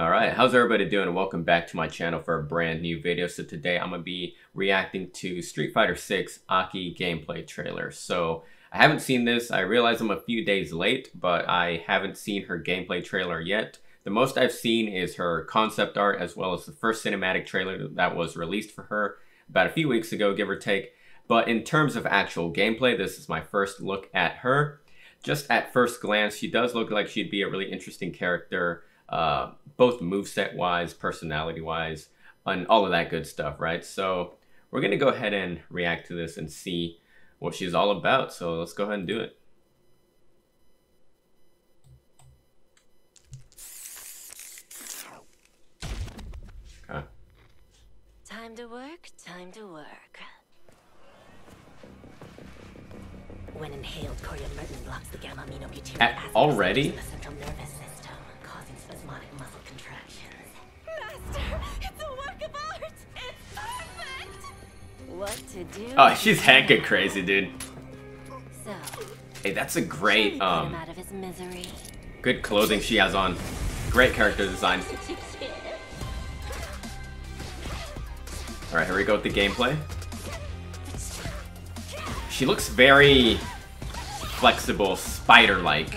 Alright, how's everybody doing? Welcome back to my channel for a brand new video. So today I'm to be reacting to Street Fighter 6 Aki gameplay trailer. So I haven't seen this. I realize I'm a few days late, but I haven't seen her gameplay trailer yet. The most I've seen is her concept art as well as the first cinematic trailer that was released for her about a few weeks ago, give or take. But in terms of actual gameplay, this is my first look at her. Just at first glance, she does look like she'd be a really interesting character uh, both moveset wise, personality wise, and all of that good stuff, right? So we're gonna go ahead and react to this and see what she's all about. So let's go ahead and do it. Okay. Time to work, time to work. When inhaled, coriamyrtin blocks the gamma aminobutyric already? Oh, she's hecka crazy, dude. So, hey, that's a great, um, good clothing she has on. Great character design. Alright, here we go with the gameplay. She looks very flexible, spider-like.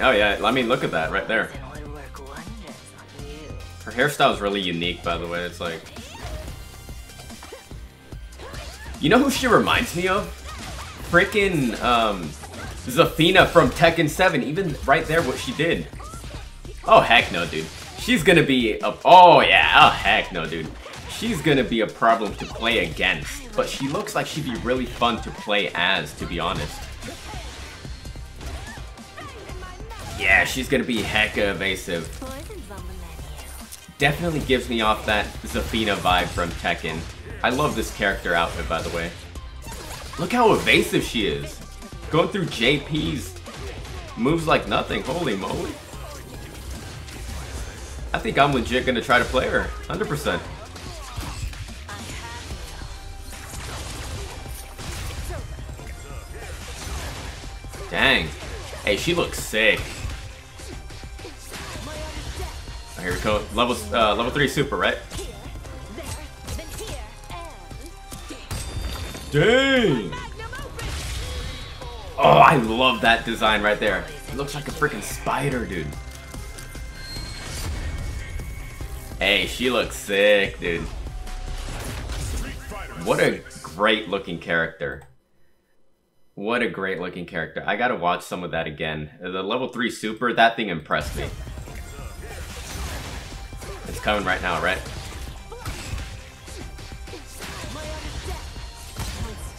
Oh yeah, I mean, look at that right there. Her hairstyle is really unique, by the way. It's like you know who she reminds me of? Freaking, um, Zafina from Tekken 7. Even right there, what she did. Oh, heck no, dude. She's gonna be a- Oh, yeah. Oh, heck no, dude. She's gonna be a problem to play against. But she looks like she'd be really fun to play as, to be honest. Yeah, she's gonna be hecka evasive. Definitely gives me off that Zafina vibe from Tekken. I love this character outfit, by the way. Look how evasive she is. Going through JP's moves like nothing. Holy moly. I think I'm legit gonna try to play her. 100%. Dang. Hey, she looks sick. here we go. Level, uh, level 3 super, right? Dang! Oh, I love that design right there. It looks like a freaking spider, dude. Hey, she looks sick, dude. What a great looking character. What a great looking character. I gotta watch some of that again. The level 3 super, that thing impressed me. It's coming right now, right?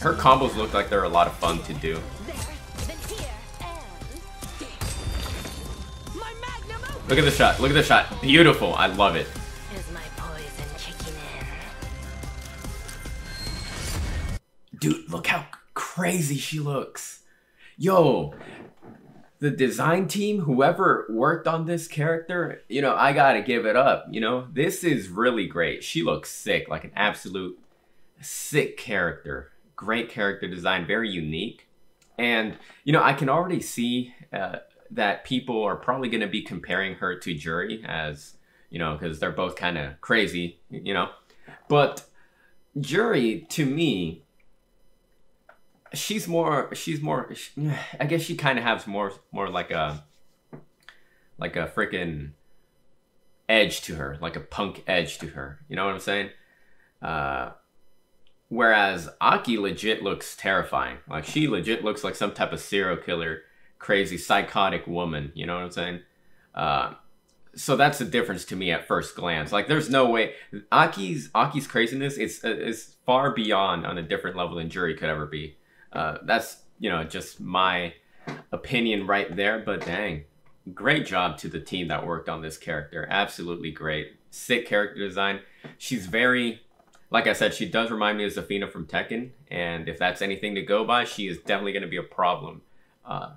Her combos look like they're a lot of fun to do. Look at the shot. Look at the shot. Beautiful. I love it. Dude, look how crazy she looks. Yo, the design team, whoever worked on this character, you know, I gotta give it up. You know, this is really great. She looks sick, like an absolute sick character great character design, very unique. And, you know, I can already see uh, that people are probably going to be comparing her to Jury as, you know, because they're both kind of crazy, you know. But Jury, to me, she's more, she's more, I guess she kind of has more, more like a, like a freaking edge to her, like a punk edge to her. You know what I'm saying? Uh, Whereas Aki legit looks terrifying. Like she legit looks like some type of serial killer, crazy psychotic woman. You know what I'm saying? Uh, so that's the difference to me at first glance. Like there's no way Aki's Aki's craziness is is far beyond on a different level than Juri could ever be. Uh, that's you know just my opinion right there. But dang, great job to the team that worked on this character. Absolutely great, sick character design. She's very like I said, she does remind me of Zafina from Tekken, and if that's anything to go by, she is definitely going to be a problem uh,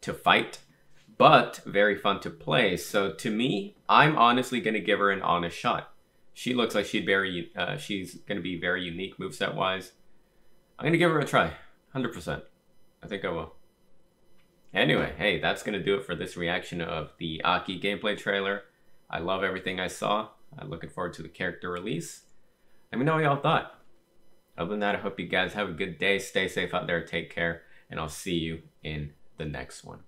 to fight, but very fun to play. So to me, I'm honestly going to give her an honest shot. She looks like she'd very, uh, she's going to be very unique moveset wise. I'm going to give her a try, 100%. I think I will. Anyway, hey, that's gonna do it for this reaction of the Aki gameplay trailer. I love everything I saw. I'm looking forward to the character release. Let me know what y'all thought. Other than that, I hope you guys have a good day. Stay safe out there. Take care. And I'll see you in the next one.